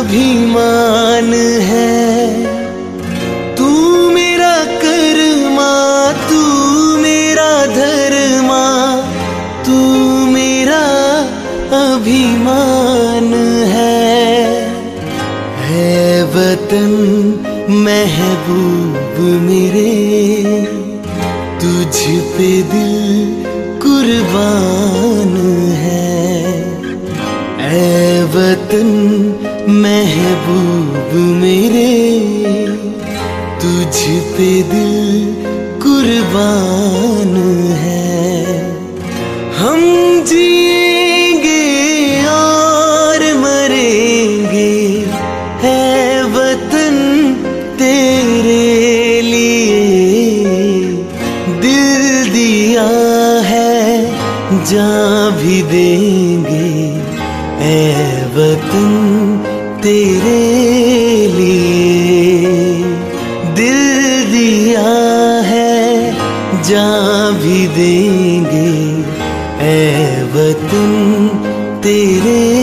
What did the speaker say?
अभिमान है। तू मेरा कर्मा, तू मेरा धर्मा, तू मेरा अभिमान है। है वतन महबूब मेरे, तुझ पे दिल कुर्बान है। ऐ वतन महबूब मेरे, तुझ पे दिल कुर्बान है। हम जिएँगे और मरेंगे, है वतन तेरे लिए। दिल दिया है, जा भी देंगे ऐ वतन तेरे लिए दिल दिया है जा भी देंगे ऐ वतन तेरे